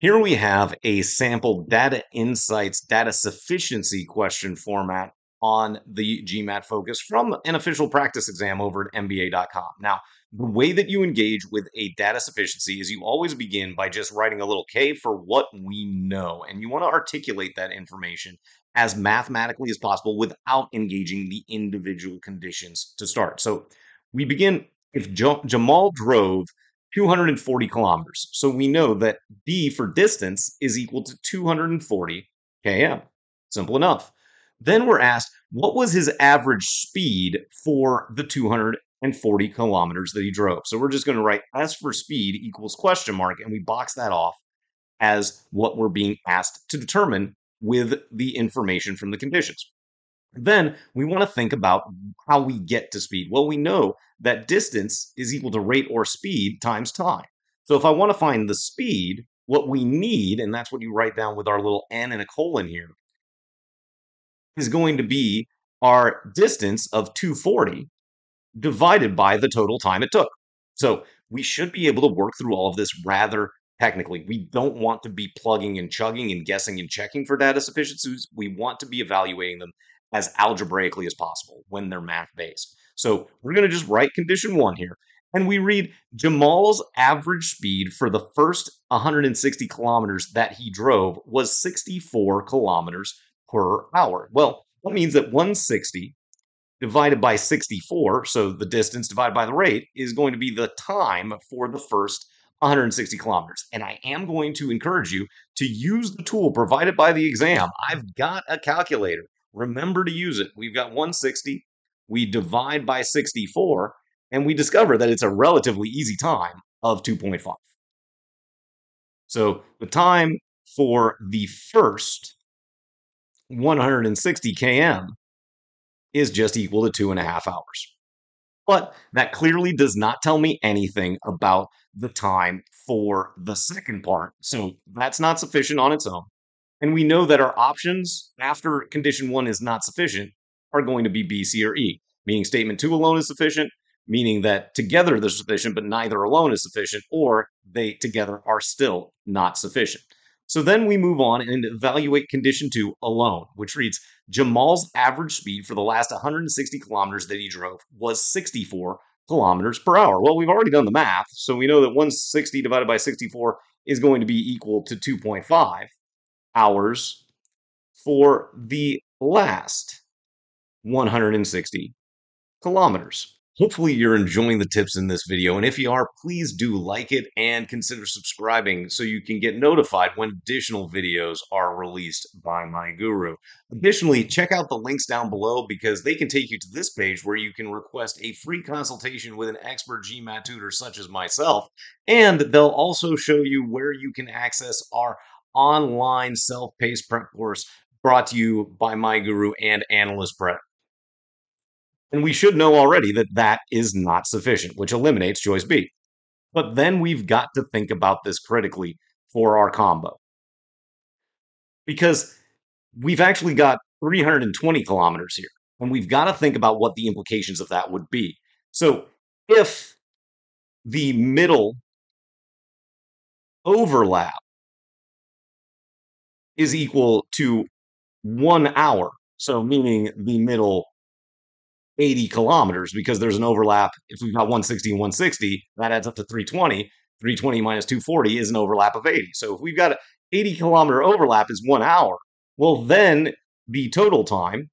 Here we have a sample data insights, data sufficiency question format on the GMAT focus from an official practice exam over at MBA.com. Now, the way that you engage with a data sufficiency is you always begin by just writing a little K for what we know. And you want to articulate that information as mathematically as possible without engaging the individual conditions to start. So we begin if Jamal drove 240 kilometers. So we know that d for distance is equal to 240 km. Simple enough. Then we're asked, what was his average speed for the 240 kilometers that he drove? So we're just going to write S for speed equals question mark, and we box that off as what we're being asked to determine with the information from the conditions. Then we want to think about how we get to speed. Well, we know that distance is equal to rate or speed times time. So if I want to find the speed, what we need, and that's what you write down with our little n and a colon here, is going to be our distance of 240 divided by the total time it took. So we should be able to work through all of this rather technically. We don't want to be plugging and chugging and guessing and checking for data sufficiencies. We want to be evaluating them as algebraically as possible when they're math based. So we're going to just write condition one here. And we read Jamal's average speed for the first 160 kilometers that he drove was 64 kilometers per hour. Well, that means that 160 divided by 64, so the distance divided by the rate, is going to be the time for the first 160 kilometers. And I am going to encourage you to use the tool provided by the exam. I've got a calculator. Remember to use it. We've got 160. We divide by 64, and we discover that it's a relatively easy time of 2.5. So the time for the first 160 km is just equal to two and a half hours. But that clearly does not tell me anything about the time for the second part. So that's not sufficient on its own. And we know that our options after condition one is not sufficient are going to be B, C, or E, meaning statement two alone is sufficient, meaning that together they're sufficient, but neither alone is sufficient, or they together are still not sufficient. So then we move on and evaluate condition two alone, which reads Jamal's average speed for the last 160 kilometers that he drove was 64 kilometers per hour. Well, we've already done the math, so we know that 160 divided by 64 is going to be equal to 2.5 hours for the last 160 kilometers. Hopefully you're enjoying the tips in this video. And if you are, please do like it and consider subscribing so you can get notified when additional videos are released by MyGuru. Additionally, check out the links down below because they can take you to this page where you can request a free consultation with an expert GMAT tutor such as myself. And they'll also show you where you can access our online self-paced prep course brought to you by MyGuru and Analyst Prep. And we should know already that that is not sufficient, which eliminates choice B. But then we've got to think about this critically for our combo. Because we've actually got 320 kilometers here, and we've got to think about what the implications of that would be. So if the middle overlap is equal to one hour. So, meaning the middle 80 kilometers, because there's an overlap. If we've got 160 and 160, that adds up to 320. 320 minus 240 is an overlap of 80. So, if we've got an 80 kilometer overlap is one hour, well, then the total time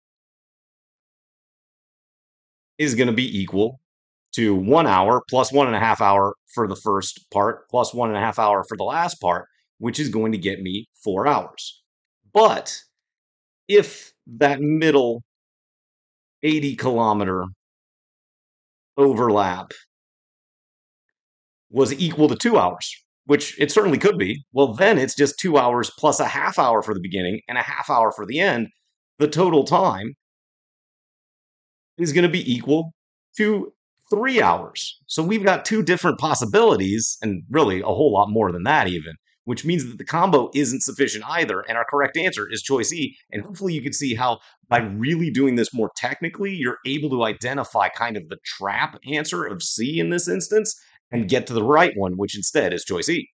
is going to be equal to one hour plus one and a half hour for the first part, plus one and a half hour for the last part, which is going to get me four hours. But if that middle 80 kilometer overlap was equal to two hours, which it certainly could be, well, then it's just two hours plus a half hour for the beginning and a half hour for the end. The total time is going to be equal to three hours. So we've got two different possibilities, and really a whole lot more than that, even which means that the combo isn't sufficient either. And our correct answer is choice E. And hopefully you can see how by really doing this more technically, you're able to identify kind of the trap answer of C in this instance and get to the right one, which instead is choice E.